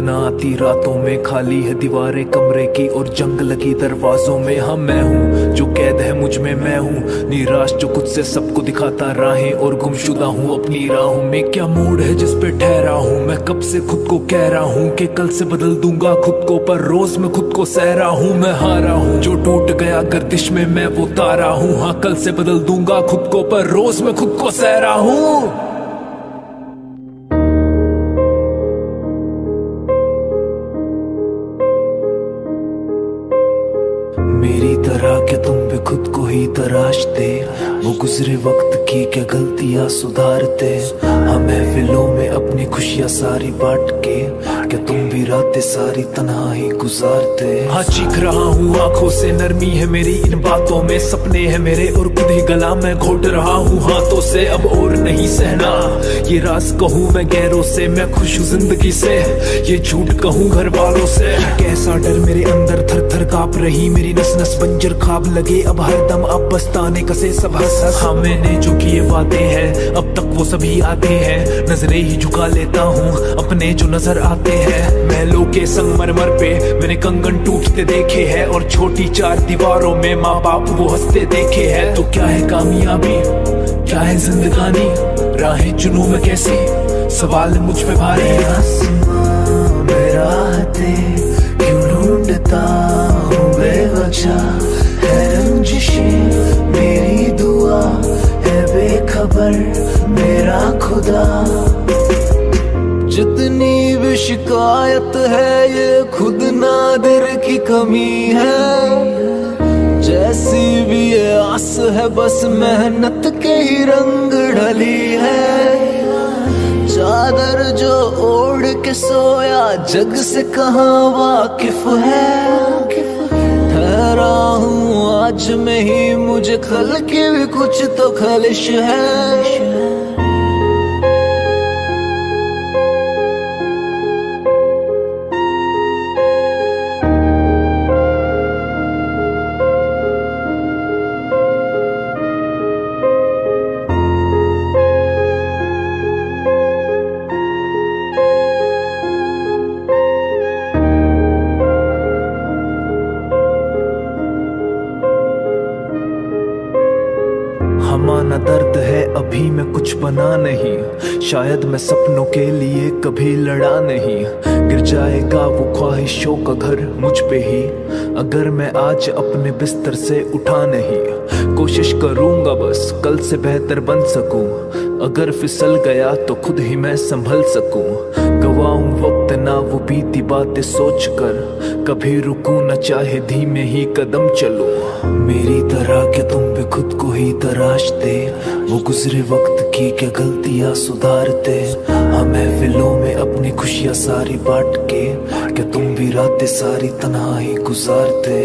बीती रातों में खाली है दीवारें, कमरे की और जंग लगी दरवाजों में। हाँ मैं हूँ जो कैद है, मुझमें मैं हूँ। निराश जो खुद से सबको दिखाता राहें और गुमशुदा हूँ अपनी राहों में। क्या मूड है जिस पे ठहरा हूँ? मैं कब से खुद को कह रहा हूँ कि कल से बदल दूँगा खुद को, पर रोज मैं खुद को सह रहा हूँ, मैं हारा हूँ। जो टूट गया गर्दिश में, मैं वो तारा हूँ। हाँ कल से बदल दूँगा खुद को, पर रोज मैं खुद को सह रहा हूँ। मेरी तरह के तुम भी खुद को ही तराशते। वो गुजरे वक्त की क्या गलतियाँ सुधारते। हम महफिलों में अपनी खुशियाँ सारी बांट के क्या तुम भी रातें सारी तन्हाई गुजारते? हाँ चीख रहा हूँ, आँखों से नरमी है मेरी इन बातों में। सपने हैं मेरे और खुद ही गला मैं घोट रहा हूँ। हाथों से अब और नहीं सहना। ये राज कहूँ मैं गैरों से, मैं खुश हूँ ज़िंदगी से। ये झूठ कहूँ घर वालों से। कैसा डर मेरे अंदर थर थर काप रही, मेरी नस नस बंजर खाब लगे। अब हर दम अब बस्ताने कसे सब हंस हंस। हाँ मैंने जो किए वादे हैं, अब तक वो सभी आते हैं। नज़रें ही झुका लेता हूँ, अपने जो नज़र आते हैं। महलों के संगमरमर पे मैंने कंगन टूटते देखे हैं, और छोटी चार दीवारों में माँ बाप वो हँसते देखे हैं। तो क्या है कामयाबी? क्या है जिंदगानी? राहें चुनू मैं कैसी? सवाल मुझ पे भारी आसमां बेखबर मेरा खुदा। जितनी भी शिकायत है, ये खुद नादिर की कमी है। जैसी भी ये आस है, बस मेहनत के ही रंग ढली है। चादर जो ओढ़ के सोया, जग से कहाँ वाकिफ है? आज में ही मुझे खल के भी कुछ तो खलिश है। दर्द है, अभी मैं कुछ बना नहीं। शायद मैं सपनों के लिए कभी लड़ा नहीं। गिर जाएगा वो ख्वाहिशों का घर मुझ पे ही। अगर मैं आज अपने बिस्तर से उठा नहीं, कोशिश करूँगा बस कल से बेहतर बन सकूँ। अगर फिसल गया तो खुद ही मैं संभल सकूँ। गवाऊं वक्त ना, वो बीती बातें सोच कर कभी रुकू न चाहे धीमे ही कदम चलो। मेरी तरह के तुम भी खुद को ही तराशते। वो गुजरे वक्त की क्या गलतियाँ सुधारते। हम महफिलों में अपनी खुशियाँ सारी बांट के क्या तुम भी रातें सारी तन्हाई गुजारते।